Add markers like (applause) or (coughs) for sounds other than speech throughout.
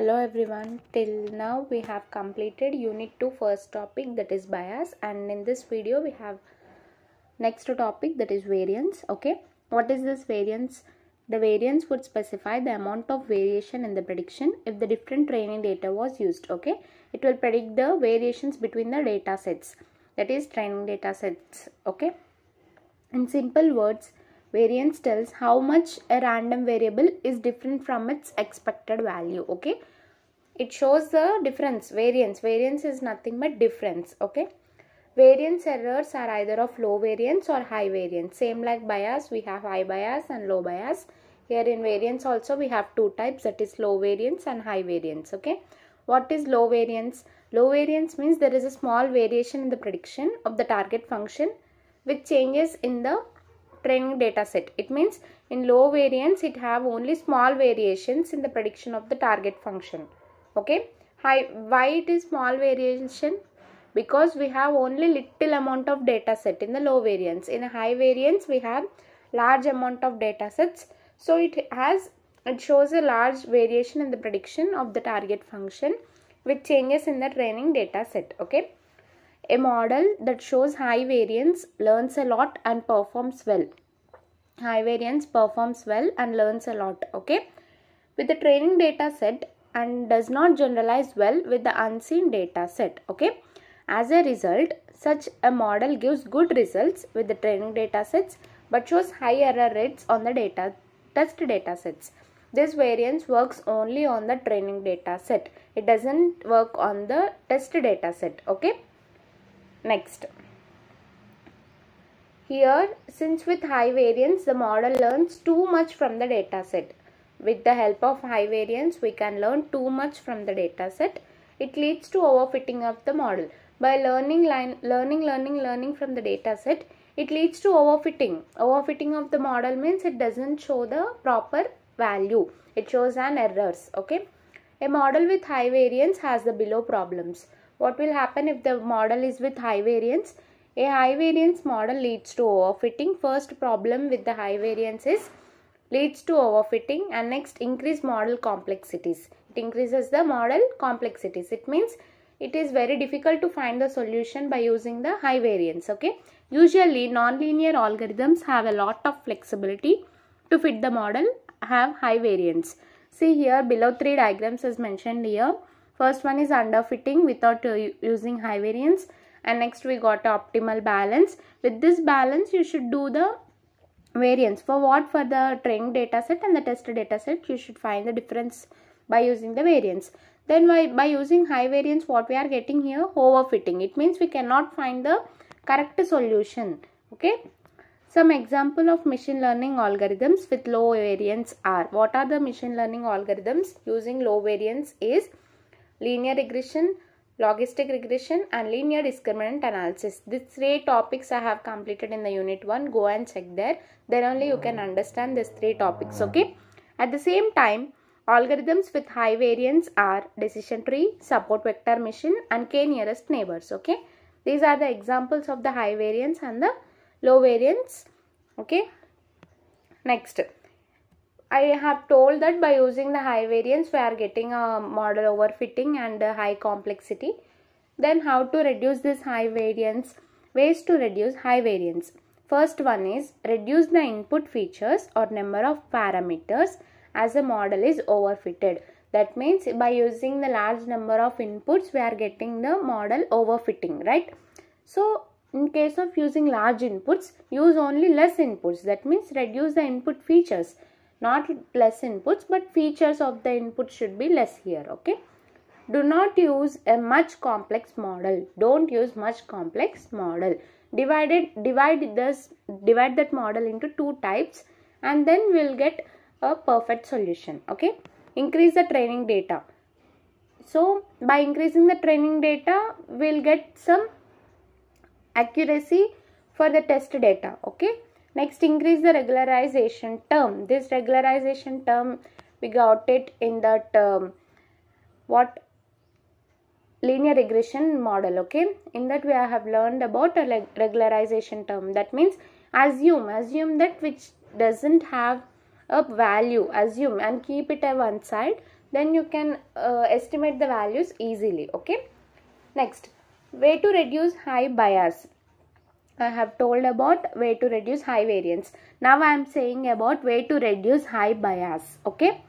Hello everyone, till now we have completed unit 2 first topic that is bias. And in this video we have next topic that is variance okay? What is this variance? The variance would specify the amount of variation in the prediction if the different training data was used okay? It will predict the variations between the data sets that is training data sets okay? In simple words variance tells how much a random variable is different from its expected value okay it shows the difference variance. Variance is nothing but difference okay? Variance errors are either of low variance or high variance. Same like bias we have high bias and low bias. Here in variance also we have two types. That is low variance and high variance okay? What is low variance? Low variance means there is a small variation in the prediction of the target function which changes in the training data set. It means in low variance it have only small variations in the prediction of the target function okay? High why it is small variation? Because we have only little amount of data set in the low variance. In a high variance we have large amount of data sets. So it has it shows a large variation in the prediction of the target function with changes in the training data set. Okay? A model that shows high variance learns a lot and performs well. High variance performs well and learns a lot. Okay? With the training data set and does not generalize well with the unseen data set okay as a result, such a model gives good results with the training data sets but shows high error rates on the data test data sets. This variance works only on the training data set. It doesn't work on the test data set. Okay. Next. Here, since with high variance, the model learns too much from the data set. With the help of high variance, we can learn too much from the data set. It leads to overfitting of the model. By learning, line, learning, learning, learning from the data set, it leads to overfitting. Overfitting of the model means it doesn't show the proper value. It shows an errors. Okay. A model with high variance has the below problems. What will happen if the model is with high variance? A high variance model leads to overfitting. First problem with the high variance is leads to overfitting and next increase model complexities. It increases the model complexities. It means it is very difficult to find the solution by using the high variance okay? Usually nonlinear algorithms have a lot of flexibility to fit the model have high variance. See here below three diagrams as mentioned here. First one is underfitting without uh, using high variance. And next we got optimal balance. With this balance you should do the variance for what? For the training data set and the test data set you should find the difference by using the variance then by, by using high variance what we are getting here? Overfitting. It means we cannot find the correct solution. Okay? Some example of machine learning algorithms with low variance are what are the machine learning algorithms? Using low variance is linear regression logistic regression and linear discriminant analysis these three topics i have completed in the unit 1 go and check there then only you can understand these three topics okay at the same time Algorithms with high variance are decision tree, support vector machine and k nearest neighbors. Okay. These are the examples of the high variance and the low variance. Okay. Next. I have told that by using the high variance we are getting a model overfitting and high complexity. Then how to reduce this high variance? Ways to reduce high variance. First one is reduce the input features or number of parameters as a model is overfitted. That means by using the large number of inputs, we are getting the model overfitting, right? So, in case of using large inputs, use only less inputs. That means reduce the input features. Not less inputs, but features of the input should be less here, okay? Do not use a much complex model. Don't use much complex model. Divided, divide this, divide that model into two types and then we'll get a perfect solution okay increase the training data so by increasing the training data we'll get some accuracy for the test data okay next increase the regularization term. This regularization term we got it in that um, what? Linear regression model okay? In that we have learned about a regularization term. That means assume assume that which doesn't have a value assume and keep it at one side then you can uh, estimate the values easily okay? Next way to reduce high bias I have told about way to reduce high variance. Now I am saying about way to reduce high bias. Okay.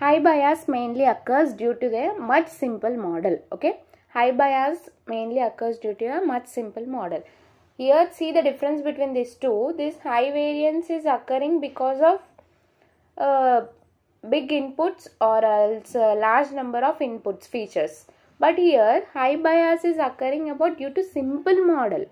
High bias mainly occurs due to the much simple model. Okay. High bias mainly occurs due to a much simple model. Here see the difference between these two. This high variance is occurring because of uh, big inputs or else large number of inputs features. But here high bias is occurring about due to simple model.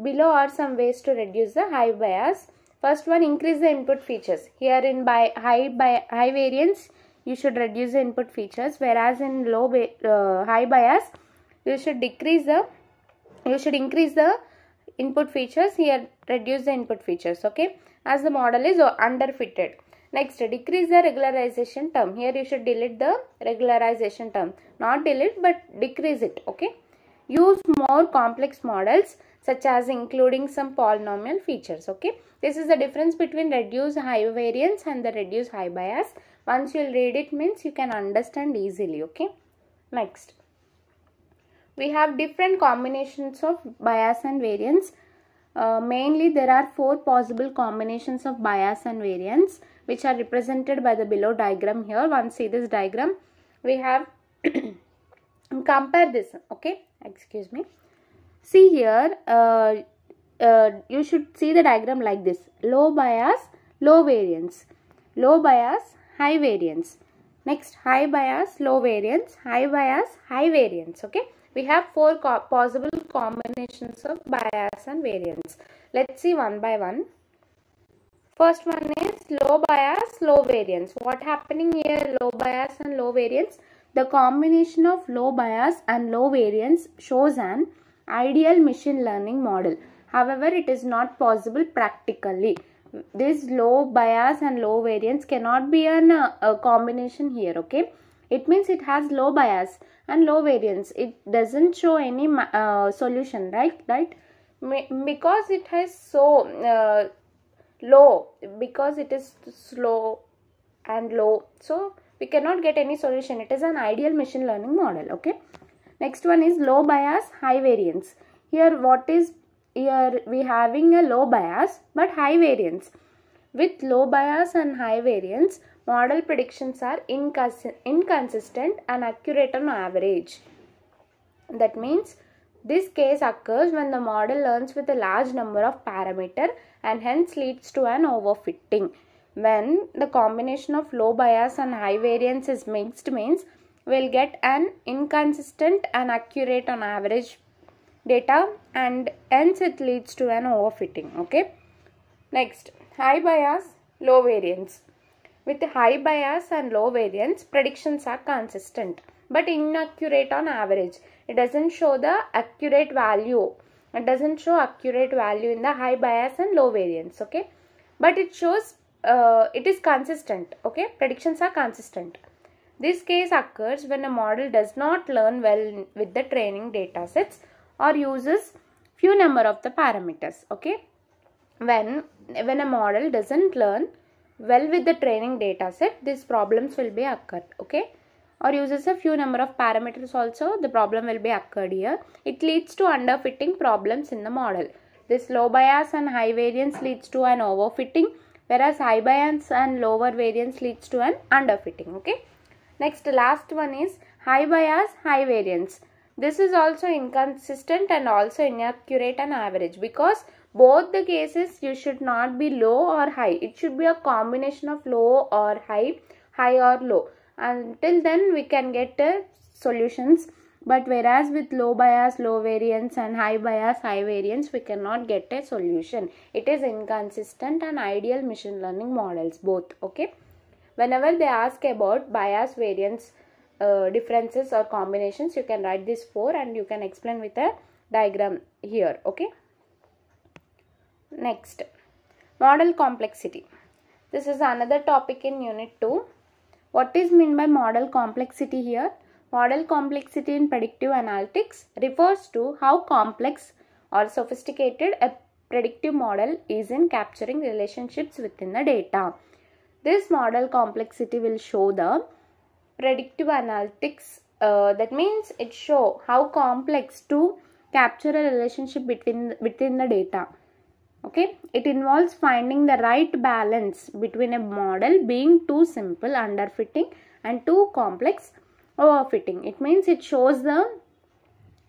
Below are some ways to reduce the high bias. First one increase the input features. Here in by high by high variance you should reduce the input features whereas in low uh, high bias you should decrease the you should increase the input features. Here reduce the input features okay? As the model is underfitted. Next decrease the regularization term. Here you should delete the regularization term. Not delete but decrease it okay? Use more complex models such as including some polynomial features okay? This is the difference between reduce high variance and the reduce high bias. Once you'll read it means you can understand easily okay? Next. We have different combinations of bias and variance. Uh, mainly there are four possible combinations of bias and variance which are represented by the below diagram here. Once see this diagram we have (coughs) compare this okay? Excuse me see here uh, uh, you should see the diagram like this. Low bias low variance. Low bias high variance. Next high bias low variance. High bias high variance okay? We have four co possible combinations of bias and variance. Let's see one by one. First one is low bias low variance. What happening here? Low bias and low variance. The combination of low bias and low variance shows an ideal machine learning model. However, it is not possible practically. This low bias and low variance cannot be an, uh, a combination here, okay? It means it has low bias and low variance. It doesn't show any uh, solution, right? Right? Because it has so uh, low, because it is slow and low. So, we cannot get any solution. It is an ideal machine learning model, okay? Next one is low bias, high variance. Here what is, here we having a low bias but high variance. With low bias and high variance, model predictions are incons inconsistent and accurate on average. That means this case occurs when the model learns with a large number of parameter and hence leads to an overfitting. When the combination of low bias and high variance is mixed means will get an inconsistent and accurate on average data and hence it leads to an overfitting okay? Next high bias low variance. With high bias and low variance predictions are consistent but inaccurate on average. It doesn't show the accurate value. It doesn't show accurate value in the high bias and low variance okay? But it shows uh, it is consistent okay? Predictions are consistent this case occurs when a model does not learn well with the training data sets or uses few number of the parameters. Okay. When, when a model doesn't learn well with the training data set, these problems will be occurred. Okay. Or uses a few number of parameters also, the problem will be occurred here. It leads to underfitting problems in the model. This low bias and high variance leads to an overfitting whereas high bias and lower variance leads to an underfitting. Okay. Next last one is high bias, high variance. This is also inconsistent and also inaccurate and average because both the cases you should not be low or high. It should be a combination of low or high, high or low. Until then we can get uh, solutions but whereas with low bias low variance and high bias high variance we cannot get a solution it is inconsistent and ideal machine learning models both okay whenever they ask about bias variance uh, differences or combinations you can write this four and you can explain with a diagram here okay? Next model complexity. This is another topic in unit 2 what is meant by model complexity here? Model complexity in predictive analytics refers to how complex or sophisticated a predictive model is in capturing relationships within the data this model complexity will show the predictive analytics uh, that means it show how complex to capture a relationship between within the data. Okay? It involves finding the right balance between a model being too simple underfitting and too complex overfitting. It means it shows the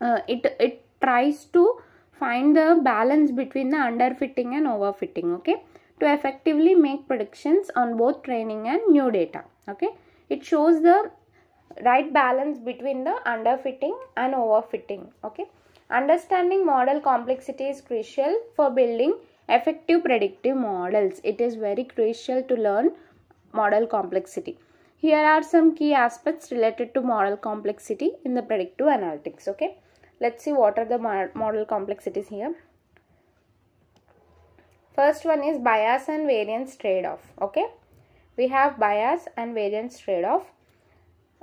uh, it it tries to find the balance between the underfitting and overfitting. Okay to effectively make predictions on both training and new data okay? It shows the right balance between the underfitting and overfitting okay? Understanding model complexity is crucial for building effective predictive models. It is very crucial to learn model complexity. Here are some key aspects related to model complexity in the predictive analytics okay? Let's see what are the model complexities here first one is bias and variance trade-off okay? We have bias and variance trade-off.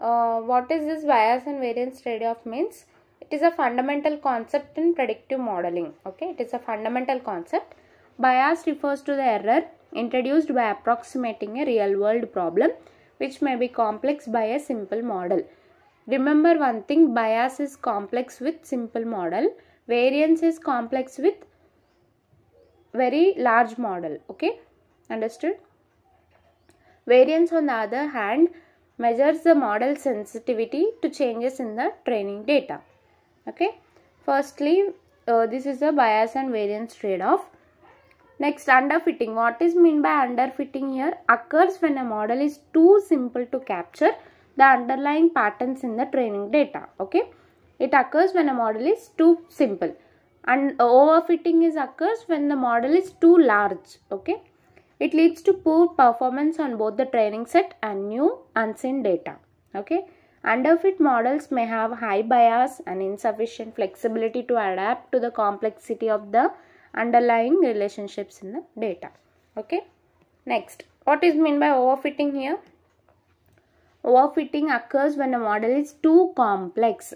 Uh, what is this bias and variance trade-off means? It is a fundamental concept in predictive modeling okay? It is a fundamental concept. Bias refers to the error introduced by approximating a real world problem which may be complex by a simple model. Remember one thing bias is complex with simple model variance is complex with very large model okay? Understood? Variance on the other hand measures the model sensitivity to changes in the training data okay? Firstly uh, this is a bias and variance trade-off. Next underfitting. What is mean by underfitting here? Occurs when a model is too simple to capture the underlying patterns in the training data okay? It occurs when a model is too simple and overfitting is occurs when the model is too large okay? It leads to poor performance on both the training set and new unseen data okay? Underfit models may have high bias and insufficient flexibility to adapt to the complexity of the underlying relationships in the data okay? Next what is mean by overfitting here? Overfitting occurs when a model is too complex.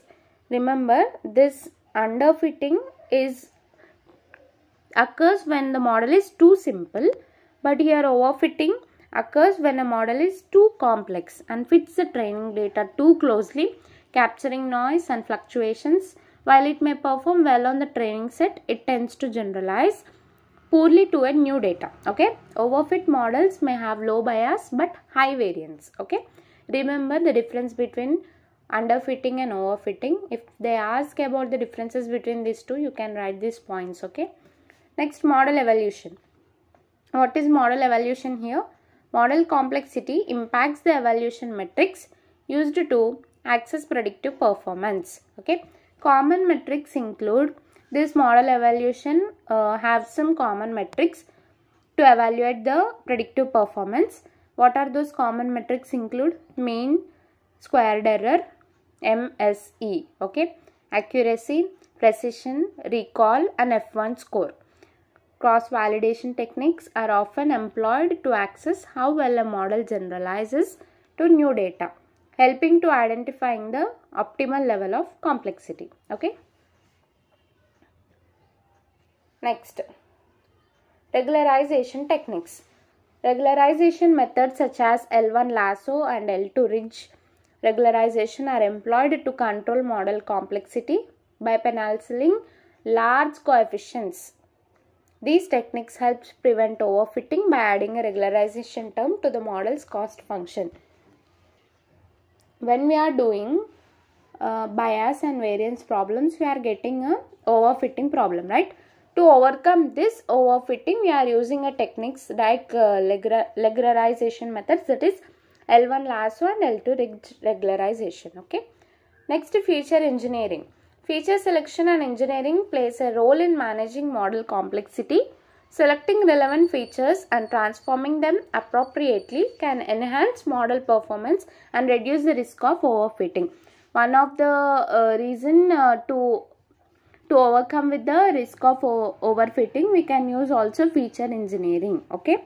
Remember, this underfitting is occurs when the model is too simple, but here overfitting occurs when a model is too complex and fits the training data too closely, capturing noise and fluctuations. While it may perform well on the training set, it tends to generalize poorly to a new data. Okay, overfit models may have low bias but high variance. Okay, remember the difference between underfitting and overfitting. If they ask about the differences between these two you can write these points okay? Next model evolution. What is model evolution here? Model complexity impacts the evaluation metrics used to access predictive performance okay? Common metrics include this model evaluation uh, have some common metrics to evaluate the predictive performance. What are those common metrics include? Mean, squared error, MSE, okay, accuracy, precision, recall and F1 score. Cross validation techniques are often employed to access how well a model generalizes to new data, helping to identifying the optimal level of complexity. Okay. Next, regularization techniques. Regularization methods such as L1 lasso and L2 ridge regularization are employed to control model complexity by penalizing large coefficients. These techniques help prevent overfitting by adding a regularization term to the model's cost function. When we are doing uh, bias and variance problems, we are getting a overfitting problem, right? To overcome this overfitting, we are using a techniques like uh, regularization methods that is L1 lasso and L2 regularization. Okay. Next, to feature engineering. Feature selection and engineering plays a role in managing model complexity. Selecting relevant features and transforming them appropriately can enhance model performance and reduce the risk of overfitting. One of the uh, reason uh, to to overcome with the risk of overfitting we can use also feature engineering okay